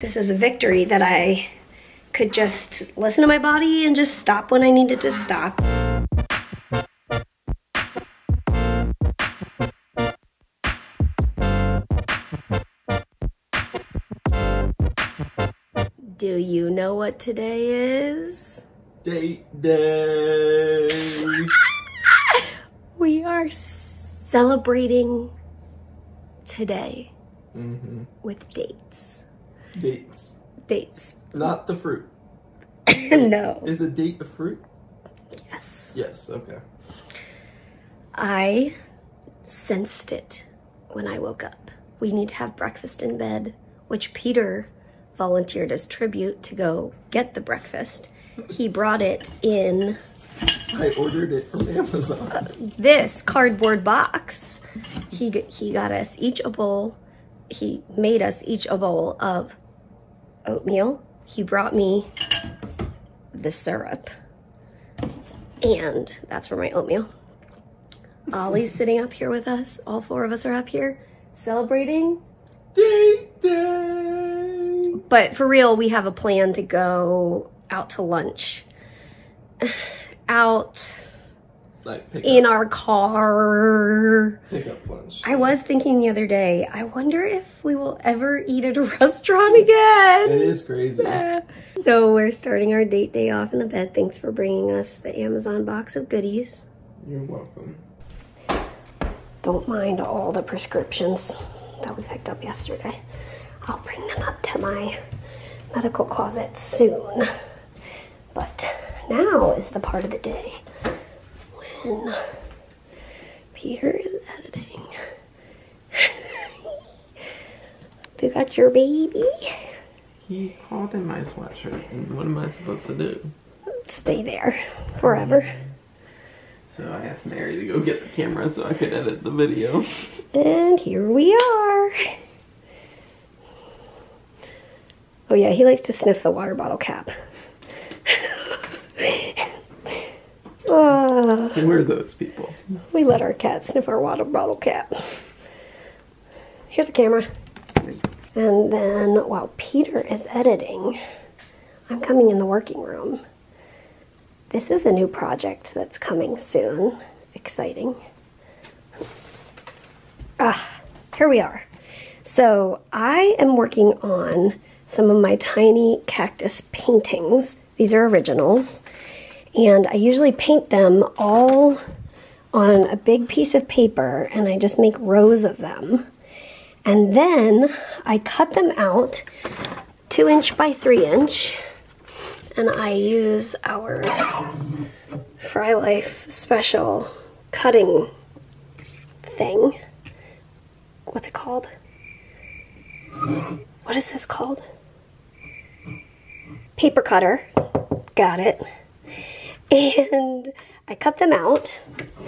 This is a victory that I could just listen to my body and just stop when I needed to stop. Do you know what today is? Date day. We are celebrating today hmm with dates. Dates. Dates. Not the fruit. no. Is a date a fruit? Yes. Yes, okay. I sensed it when I woke up. We need to have breakfast in bed, which Peter volunteered as tribute to go get the breakfast. He brought it in I ordered it from Amazon. Uh, this cardboard box. He he got us each a bowl. He made us each a bowl of oatmeal. He brought me the syrup. And that's for my oatmeal. Ollie's sitting up here with us. All four of us are up here celebrating. Date day. But for real, we have a plan to go out to lunch. Out Like pick in up, our car. pick up lunch. I was thinking the other day, I wonder if we will ever eat at a restaurant again. It is crazy. So we're starting our date day off in the bed. Thanks for bringing us the Amazon box of goodies. You're welcome. Don't mind all the prescriptions that we picked up yesterday. I'll bring them up to my medical closet soon. But now is the part of the day Peter is editing. you got your baby? He called in my sweatshirt, and what am I supposed to do? Stay there forever. So I asked Mary to go get the camera so I could edit the video. And here we are. Oh yeah, he likes to sniff the water bottle cap. Who are those people? we let our cat sniff our water bottle cap. Here's the camera. And then while Peter is editing, I'm coming in the working room. This is a new project that's coming soon. Exciting. Ah, here we are. So I am working on some of my tiny cactus paintings. These are originals. And I usually paint them all on a big piece of paper and I just make rows of them. And then I cut them out two inch by three inch and I use our Frey Life special cutting thing. What's it called? What is this called? Paper cutter. Got it. And I cut them out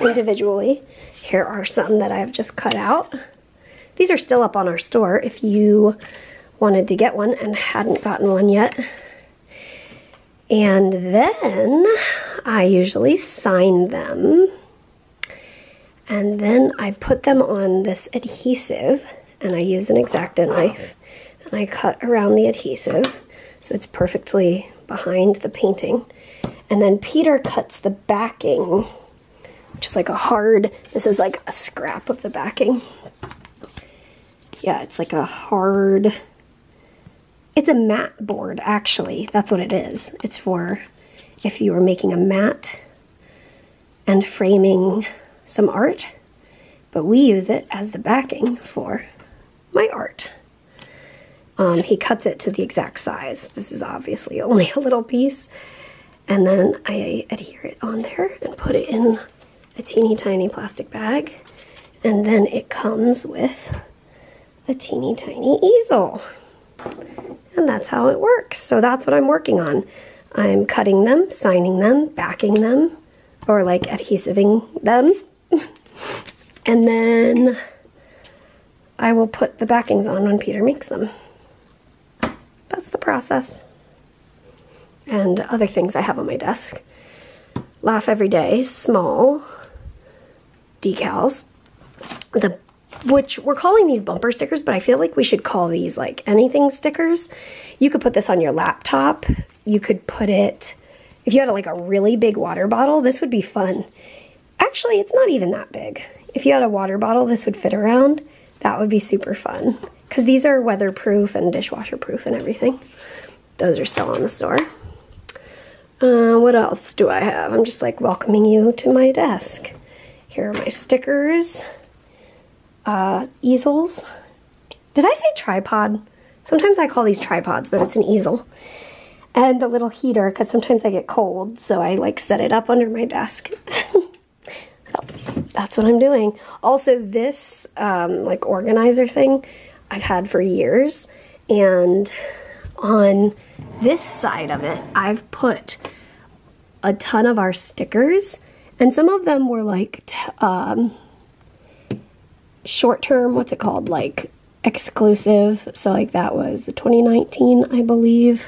individually. Here are some that I've just cut out. These are still up on our store if you wanted to get one and hadn't gotten one yet. And then I usually sign them. And then I put them on this adhesive and I use an X-Acto knife and I cut around the adhesive so it's perfectly behind the painting. And then Peter cuts the backing, which is like a hard, this is like a scrap of the backing. Yeah, it's like a hard, it's a mat board actually. That's what it is. It's for if you are making a mat and framing some art, but we use it as the backing for my art. Um, he cuts it to the exact size. This is obviously only a little piece. And then I adhere it on there and put it in a teeny tiny plastic bag. And then it comes with a teeny tiny easel. And that's how it works. So that's what I'm working on. I'm cutting them, signing them, backing them, or like adhesiving them. and then I will put the backings on when Peter makes them. That's the process. And other things I have on my desk. Laugh Every Day, small decals. The which we're calling these bumper stickers, but I feel like we should call these like anything stickers. You could put this on your laptop. You could put it, if you had like a really big water bottle, this would be fun. Actually, it's not even that big. If you had a water bottle, this would fit around. That would be super fun. Because these are weatherproof and dishwasher proof and everything. Those are still on the store. Uh, what else do I have? I'm just like welcoming you to my desk. Here are my stickers, uh, easels. Did I say tripod? Sometimes I call these tripods, but it's an easel. And a little heater, because sometimes I get cold, so I like set it up under my desk. so that's what I'm doing. Also, this um, like organizer thing I've had for years, and on this side of it, I've put a ton of our stickers, and some of them were like um, short term, what's it called? Like exclusive. So, like, that was the 2019, I believe,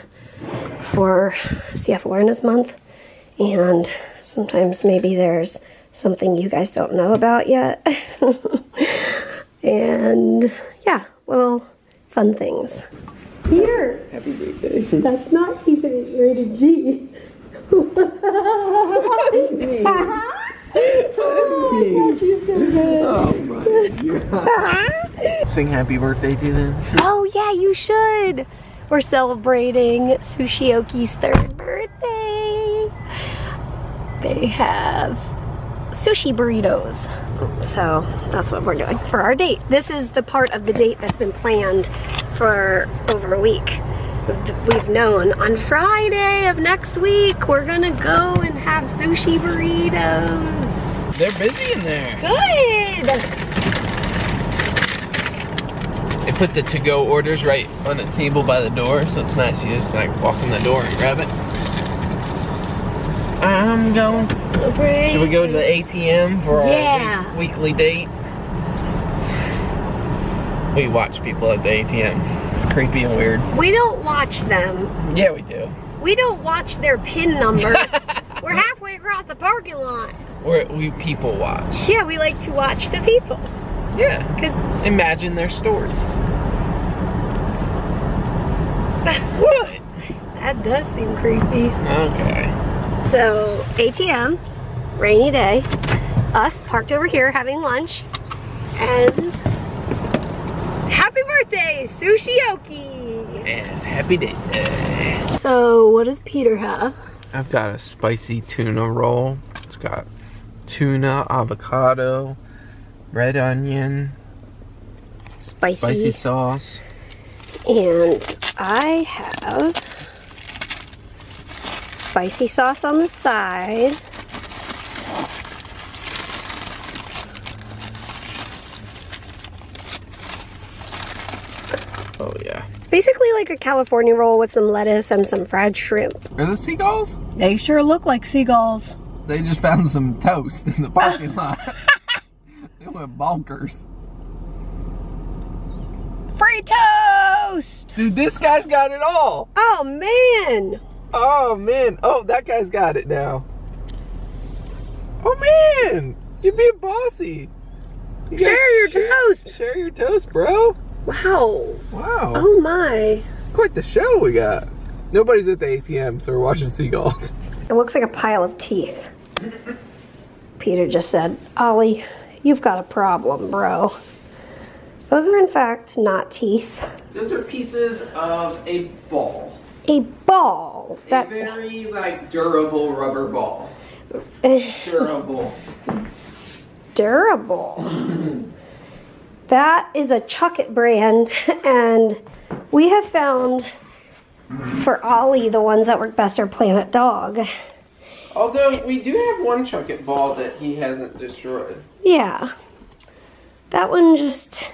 for CF Awareness Month. And sometimes maybe there's something you guys don't know about yet. and yeah, little fun things. Here! Happy birthday. That's not even rated G. oh, you're so good. Oh my Sing happy birthday to them. Oh yeah, you should. We're celebrating Sushioki's third birthday. They have sushi burritos. So that's what we're doing for our date. This is the part of the date that's been planned for over a week. We've known on Friday of next week we're gonna go and have sushi burritos. They're busy in there. Good. They put the to-go orders right on the table by the door, so it's nice. You just like walk in the door and grab it. I'm going. Should we go to the ATM for Yeah. our week- weekly date? We watch people at the ATM. It's creepy and weird. We don't watch them. Yeah, we do. We don't watch their pin numbers. We're halfway across the parking lot. We're, we people watch. Yeah, we like to watch the people. Yeah. Because Imagine their stories. what? that does seem creepy. Okay. So, ATM, rainy day, us parked over here having lunch, and happy birthday, Sushioki! And happy day. So, what does Peter have? I've got a spicy tuna roll. It's got tuna, avocado, red onion, Spicy. spicy sauce. And I have spicy sauce on the side. Oh yeah. It's basically like a California roll with some lettuce and some fried shrimp. Are those seagulls? They sure look like seagulls. They just found some toast in the parking lot. they went bonkers. Free toast! Dude, this guy's got it all. Oh man! Oh man. Oh, that guy's got it now. Oh man. You're being bossy. You Share your share- toast! Share your toast, bro. Wow. Wow. Oh my. Quite the show we got. Nobody's at the ATM, so we're watching seagulls. It looks like a pile of teeth. Peter just said, Ollie, you've got a problem, bro. Those are in fact not teeth. Those are pieces of a ball. A ball. That very like durable rubber ball. Eh. Durable. durable. that is a Chuckit brand, and we have found for Ollie the ones that work best are Planet Dog. Although we do have one Chuckit ball that he hasn't destroyed. Yeah. That one just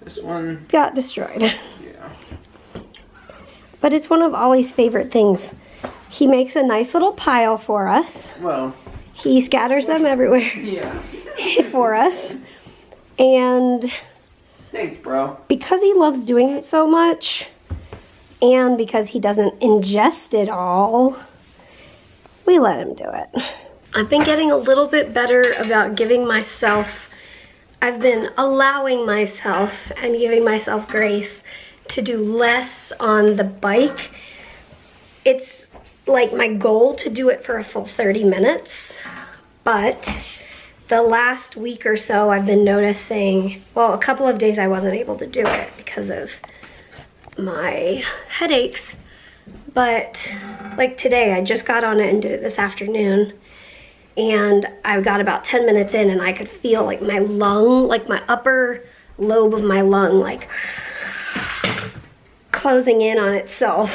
This one, got destroyed. yeah. But it's one of Ollie's favorite things. He makes a nice little pile for us. Well, He scatters them everywhere yeah. for us. And Thanks, bro. because he loves doing it so much, and because he doesn't ingest it all, we let him do it. I've been getting a little bit better about giving myself I've been allowing myself and giving myself grace to do less on the bike. It's like my goal to do it for a full 30 minutes, but the last week or so I've been noticing, well, a couple of days I wasn't able to do it because of my headaches, but like today I just got on it and did it this afternoon and I got about 10 minutes in and I could feel like my lung, like my upper lobe of my lung, like closing in on itself.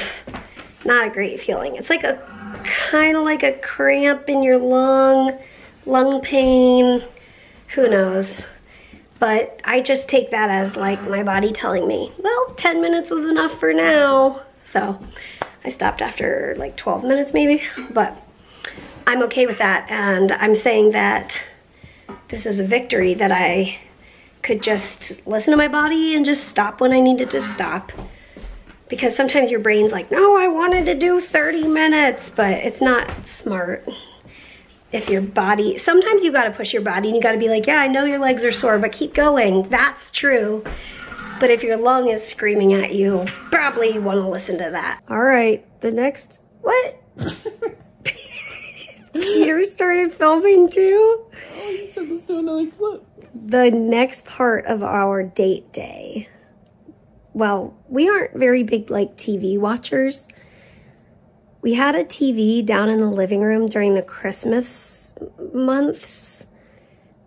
Not a great feeling. It's like a kind of like a cramp in your lung, lung pain, who knows. But I just take that as like my body telling me, well, 10 minutes was enough for now. So I stopped after like 12 minutes maybe, but I'm okay with that. And I'm saying that this is a victory that I could just listen to my body and just stop when I needed to stop. Because sometimes your brain's like, no, I wanted to do 30 minutes, but it's not smart. If your body, sometimes you gotta push your body and you gotta be like, yeah, I know your legs are sore, but keep going. That's true. But if your lung is screaming at you, probably you wanna listen to that. All right, the next, what? Peter started filming too? Oh, you said let's do another clip. The next part of our date day. Well, we aren't very big like TV watchers. We had a TV down in the living room during the Christmas months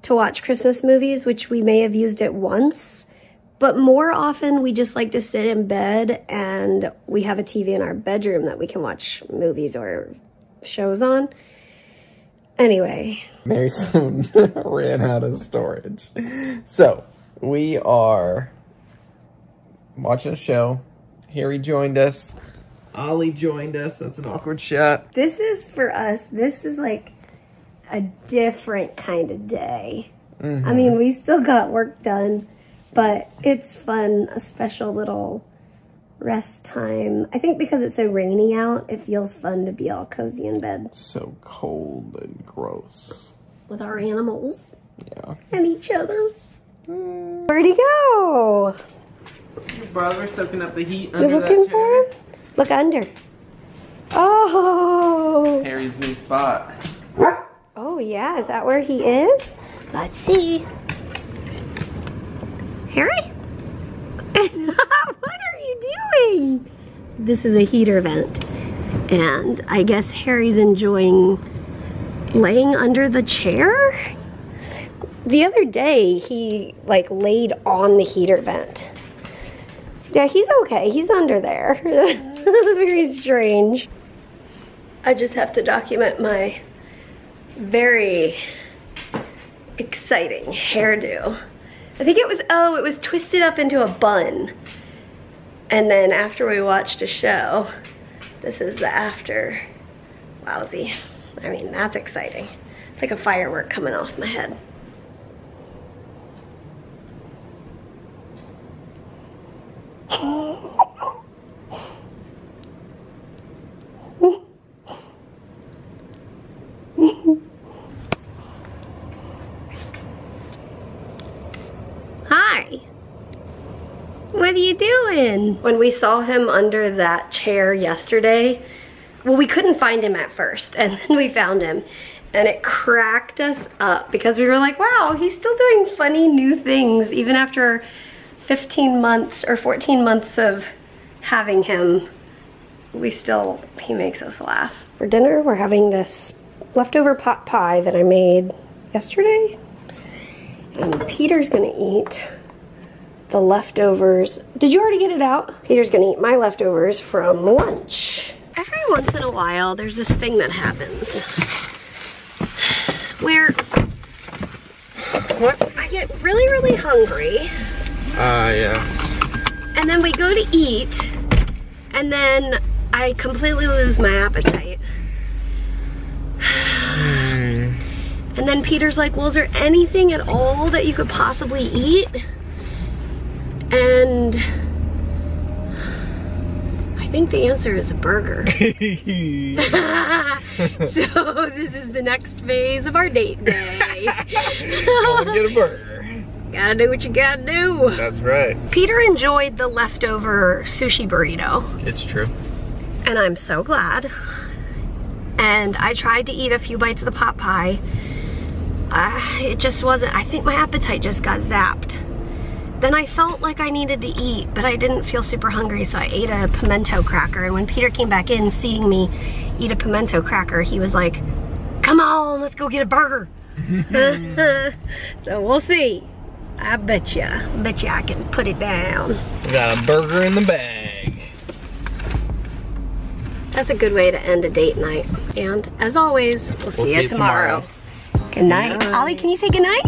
to watch Christmas movies, which we may have used it once. But more often, we just like to sit in bed and we have a TV in our bedroom that we can watch movies or shows on. Anyway, Mary's phone ran out of storage. So, we are watching a show. Harry joined us. Ollie joined us. That's an awkward shot. this is for us, this is like a different kind of day. I mm-hmm. mean, we still got work done, but it's fun, a special little rest time. I think because it's so rainy out, it feels fun to be all cozy in bed So cold and gross. with our animals Yeah. and each other. Mm. Where'd he go? His brother soaking up the heat You under looking that for chair. him? Look under. Oh. Harry's new spot. Oh yeah, is that where he is? Let's see. Harry? what are you doing? This is a heater vent. And I guess Harry's enjoying laying under the chair? The other day he like laid on the heater vent. Yeah, he's okay. He's under there. This is very strange. I just have to document my very exciting hairdo. I think it was, oh, it was twisted up into a bun. And then after we watched a show, this is the after. Lousy. I mean, that's exciting. It's like a firework coming off my head. Hi. What are you doing? When we saw him under that chair yesterday, well, we couldn't find him at first, and then we found him, and it cracked us up because we were like, wow, he's still doing funny new things even after 15 months or 14 months of having him. We still, he makes us laugh. For dinner, we're having this leftover pot pie that I made yesterday. And Peter's gonna eat the leftovers. Did you already get it out? Peter's gonna eat my leftovers from lunch. Every once in a while, there's this thing that happens where I get really, really hungry, Ah, yes. and then we go to eat, and then I completely lose my appetite. And then Peter's like, well, is there anything at all that you could possibly eat? And I think the answer is a burger. so this is the next phase of our date day. Go and get a burger. Gotta do what you gotta do. That's right. Peter enjoyed the leftover sushi burrito, It's true. and I'm so glad. And I tried to eat a few bites of the pot pie. Uh, it just wasn't, I think my appetite just got zapped. Then I felt like I needed to eat, but I didn't feel super hungry, so I ate a pimento cracker. And when Peter came back in, seeing me eat a pimento cracker, he was like, come on, let's go get a burger. so we'll see. I bet you, bet you I can put it down. We got a burger in the bag. That's a good way to end a date night. And as always, we'll, see, see you you tomorrow. tomorrow. Good night. Ollie, can you say good night?